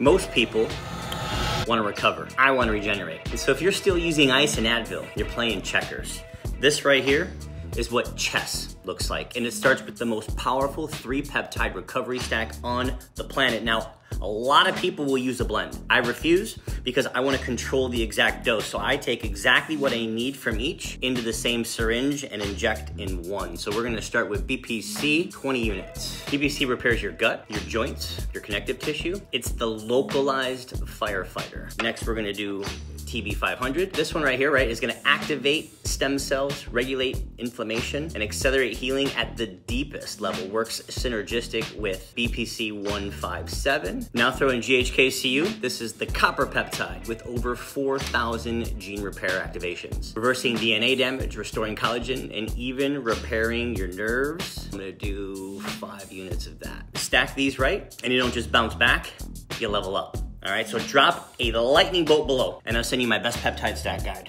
Most people want to recover. I want to regenerate. And so if you're still using ice and Advil, you're playing checkers. This right here is what chess looks like. And it starts with the most powerful three peptide recovery stack on the planet. Now, a lot of people will use a blend. I refuse because I want to control the exact dose. So I take exactly what I need from each into the same syringe and inject in one. So we're going to start with BPC 20 units. BPC repairs your gut, your joints, your connective tissue. It's the localized firefighter. Next, we're going to do TB500. This one right here, right, is gonna activate stem cells, regulate inflammation, and accelerate healing at the deepest level. Works synergistic with BPC 157. Now throw in GHKCU. This is the copper peptide with over 4,000 gene repair activations. Reversing DNA damage, restoring collagen, and even repairing your nerves. I'm gonna do five units of that. Stack these right, and you don't just bounce back, you level up. All right, so drop a lightning bolt below, and I'll send you my best peptide stack guide.